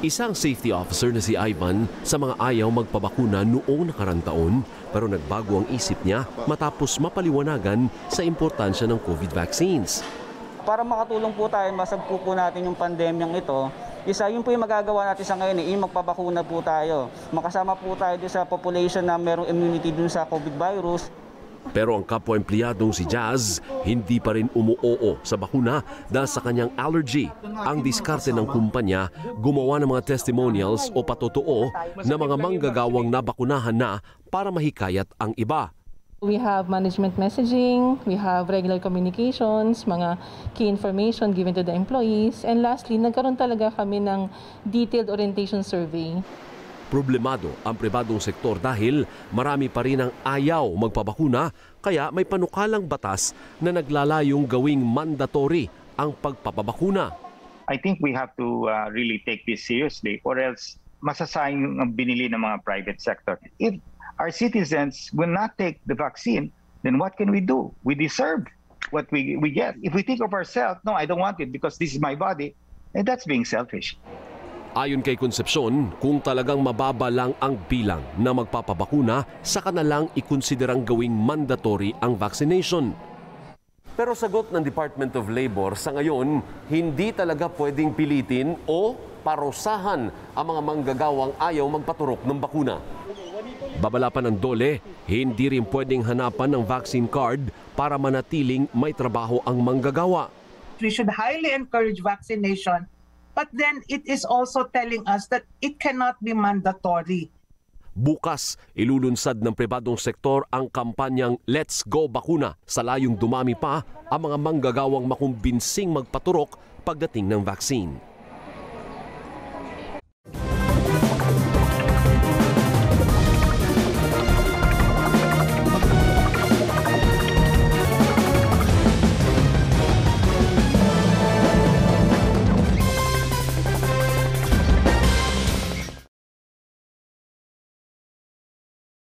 Isang safety officer na si Ivan sa mga ayaw magpabakuna noong nakarang taon pero nagbago ang isip niya matapos mapaliwanagan sa importansya ng COVID vaccines. Para makatulong po tayo, masagpo po natin yung pandemyang ito, isa, yun po yung magagawa natin sa ngayon, eh, magpabakuna po tayo. Makasama po tayo sa population na merong immunity dun sa COVID virus. Pero ang kapwa-empleyadong si Jazz hindi pa rin umuoo sa bakuna dahil sa kanyang allergy. Ang diskarte ng kumpanya, gumawa ng mga testimonials o patotoo na mga manggagawang nabakunahan na para mahikayat ang iba. We have management messaging, we have regular communications, mga key information given to the employees, and lastly, nagkaroon talaga kami ng detailed orientation survey. Problemado ang pribadong sektor dahil marami pa rin ang ayaw magpabakuna kaya may panukalang batas na naglalayong gawing mandatory ang pagpapabakuna. I think we have to uh, really take this seriously or else masasayang ang binili ng mga private sector. If our citizens will not take the vaccine, then what can we do? We deserve what we, we get. If we think of ourselves, no, I don't want it because this is my body, and that's being selfish. Ayon kay Concepcion, kung talagang mababa lang ang bilang na magpapabakuna, saka na lang ikonsiderang gawing mandatory ang vaccination. Pero sagot ng Department of Labor sa ngayon, hindi talaga pwedeng pilitin o parusahan ang mga manggagawang ayaw magpaturok ng bakuna. Babala pa ng dole, hindi rin pwedeng hanapan ng vaccine card para manatiling may trabaho ang manggagawa. we should highly encourage vaccination, but then it is also telling us that it cannot be mandatory. Bukas, ilulunsad ng pribadong sektor ang kampanyang Let's Go Bakuna sa layong dumami pa ang mga manggagawang makumbinsing magpaturok pagdating ng vaccine.